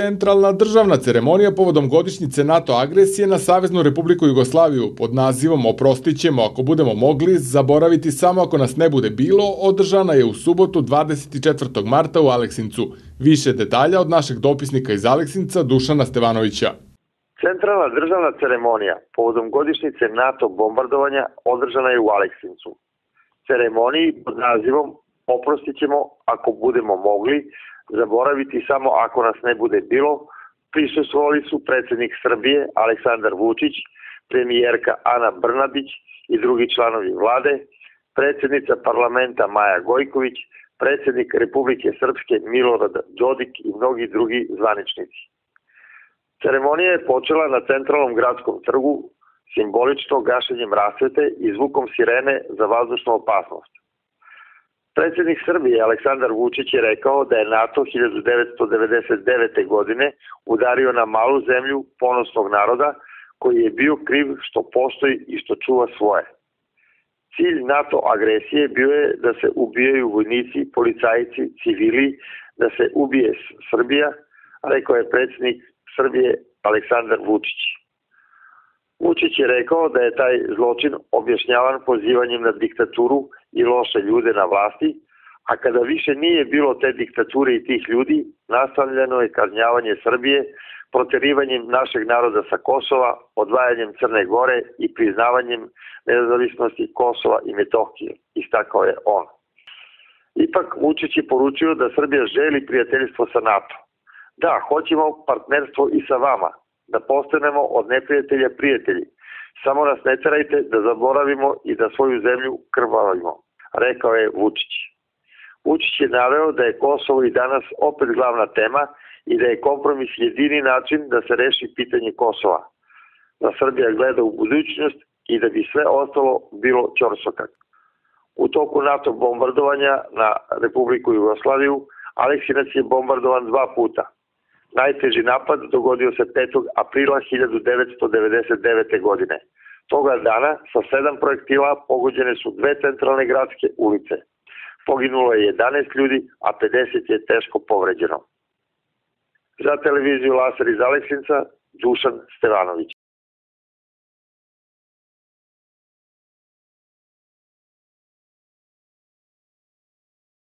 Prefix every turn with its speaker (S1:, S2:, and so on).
S1: Centralna državna ceremonija povodom godišnjice NATO agresije na Saveznu Republiku Jugoslaviju pod nazivom Oprostićemo ako budemo mogli, zaboraviti samo ako nas ne bude bilo, održana je u subotu 24. marta u Aleksincu. Više detalja od našeg dopisnika iz Aleksinca Dušana Stevanovića.
S2: Centralna državna ceremonija povodom godišnjice NATO bombardovanja održana je u Aleksincu. Ceremoniji pod nazivom Oprostićemo ako budemo mogli, zaboraviti samo ako nas ne bude bilo, prisustvovali su predsednik Srbije Aleksandar Vučić, premijerka Ana Brnabić i drugi članovi vlade, predsednica parlamenta Maja Gojković, predsednik Republike Srpske Milorad Dodik i mnogi drugi zvaničnici. Ceremonija je počela na centralnom gradskom trgu simbolično gašenjem rasvete i zvukom sirene za vazdušnu opasnost. Predsednik Srbije Aleksandar Vučić je rekao da je NATO 1999. godine udario na malu zemlju ponosnog naroda koji je bio kriv što postoji i što čuva svoje. Cilj NATO agresije bio je da se ubijaju vojnici, policajci, civili, da se ubije Srbija, rekao je predsednik Srbije Aleksandar Vučić. Vučić je rekao da je taj zločin objašnjavan pozivanjem na diktaturu i loše ljude na vlasti, a kada više nije bilo te diktature i tih ljudi, nastavljeno je kažnjavanje Srbije, proterivanjem našeg naroda sa Kosova, odvajanjem Crne Gore i priznavanjem nezavisnosti Kosova i Metohije, istakao je on. Ipak Vučić je poručio da Srbija želi prijateljstvo sa NATO. Da, hoćemo partnerstvo i sa vama, da postanemo od neprijatelja prijatelji. Samo nas ne terajte da zaboravimo i da svoju zemlju krvavimo, rekao je Vučić. Vučić je naveo da je Kosovo i danas opet glavna tema i da je kompromis jedini način da se reši pitanje Kosova. Da Srbija gleda u budućnost i da bi sve ostalo bilo čorsokak. U toku NATO bombardovanja na Republiku Jugoslaviju Aleksinac je bombardovan dva puta – Najteži napad dogodio se 5. aprila 1999. godine. Toga dana sa sedam projektila pogođene su dve centralne gradske ulice. Poginulo je 11 ljudi, a 50 je teško povređeno. Za televiziju Laser iz Aleksinca, Dušan Stevanović.